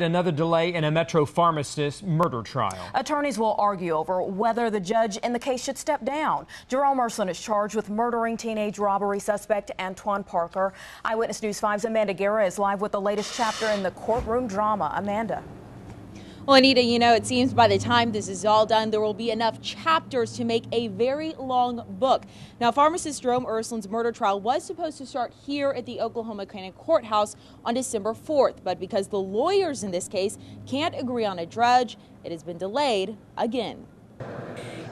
Another delay in a Metro pharmacist murder trial. Attorneys will argue over whether the judge in the case should step down. Jerome Ersland is charged with murdering teenage robbery suspect Antwun Parker. Eyewitness News 5's Amanda Guerra is live with the latest chapter in the courtroom drama. Amanda. Well, Anita, you know, it seems by the time this is all done, there will be enough chapters to make a very long book. Now, pharmacist Jerome Ersland's murder trial was supposed to start here at the Oklahoma County Courthouse on December 4th, but because the lawyers in this case can't agree on a judge, it has been delayed again.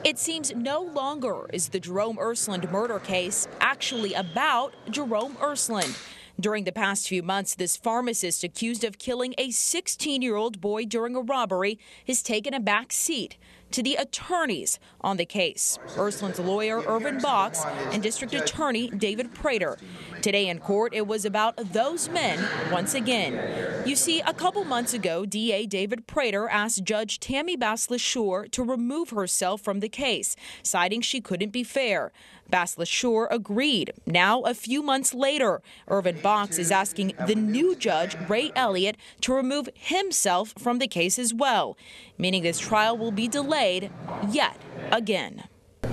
It seems no longer is the Jerome Ersland murder case actually about Jerome Ersland. During the past few months, this pharmacist accused of killing a 16 year old boy during a robbery has taken a back seat to the attorneys on the case Ersland's lawyer, Irvin Box, and District Attorney David Prater. Today in court, it was about those men once again. You see, a couple months ago, DA David Prater asked Judge Tammy Bass-LeSure to remove herself from the case, citing she couldn't be fair. Bass-LeSure agreed. Now, a few months later, Irvin Box is asking the new judge, Ray Elliott, to remove himself from the case as well, meaning this trial will be delayed yet again.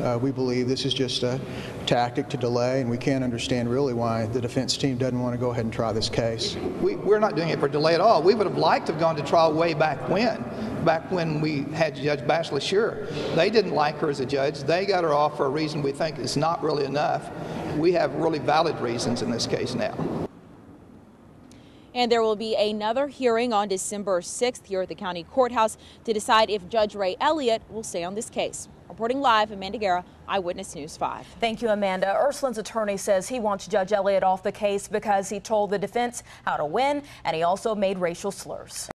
Uh, we believe this is just a tactic to delay, and we can't understand really why the defense team doesn't want to go ahead and try this case. We, are not doing it for delay at all. We would have liked to have gone to trial way back when, back when we had Judge Bass-LeSure. They didn't like her as a judge. They got her off for a reason we think is not really enough. We have really valid reasons in this case now. And there will be another hearing on December 6th here at the county courthouse to decide if Judge Ray Elliott will stay on this case. Reporting live, Amanda Guerra, Eyewitness News 5. Thank you, Amanda. Ersland's attorney says he wants Judge Elliott off the case because he told the defense how to win and he also made racial slurs.